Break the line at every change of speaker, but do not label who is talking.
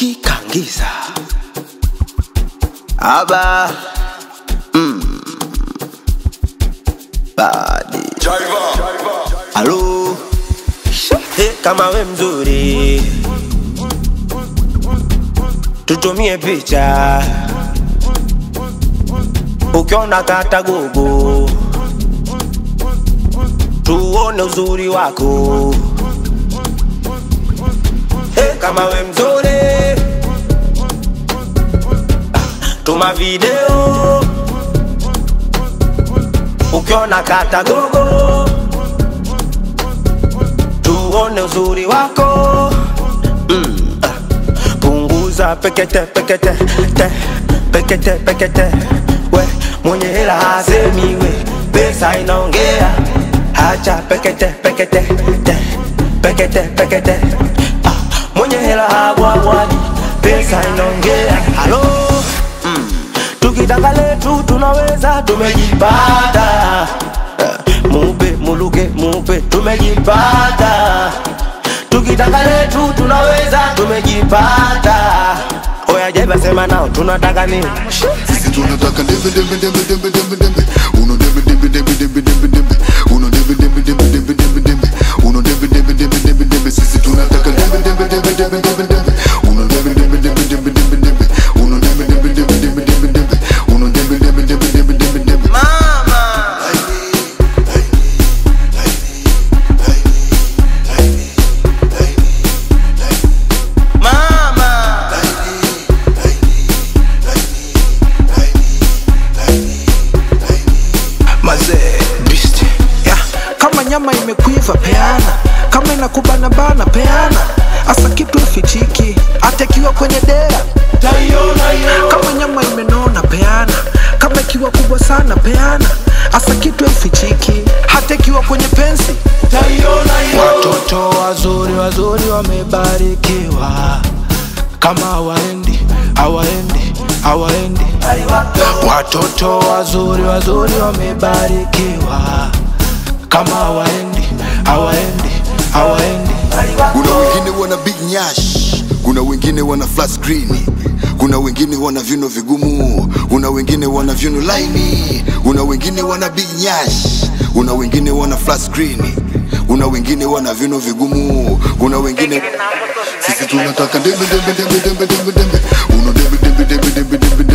tukikangiza aba. Mm. badi. Alo. Hey, kama we mzuri. Tutumie picha. Ukiona kata gogo tuone uzuri wako. Hey, kama we mzuri tuma video. Ukiona kata gogo. Tuone uzuri wako. Mm. punguza pekete pekete te pekete pekete. We mwenye hela hasemi pesa inaongea. Hacha pekete pekete te pekete pekete. Ah. mwenye hela habwabwadi pesa inaongea letu tunaweza tumejipata. Mupe muluke mupe tumejipata. Tukitaka letu tunaweza tumejipata. Oya jeba sema nao tunataka nini?
Sisi tunataka dembe dembe dembe dembe dembe dembe Uno dembe dembe dembe dembe dembe dembe
kama inakubana bana peana. Hasa kitu ifichiki atakiwa kwenye dea. Kama nyama imenona peana. Kama ikiwa kubwa sana peana. Hasa kitu ifichiki hata ikiwa kwenye pensi. Watoto wazuri wazuri wamebarikiwa. Kama hawaendi hawaendi hawaendi. Watoto wazuri wazuri wamebarikiwa. Kama hawaendi hawaendi hawaendi.
Kuna wengine wana big nyash. Kuna wengine wana flat screen. Kuna wengine wana vyuno vigumu. Kuna wengine wana vyuno laini. Kuna wengine wana big nyash. Kuna wengine wana flat screen. Kuna wengine wana vyuno vigumu. Kuna wengine Sisi tunataka dembe dembe dembe dembe dembe dembe. Uno dembe dembe dembe dembe dembe dembe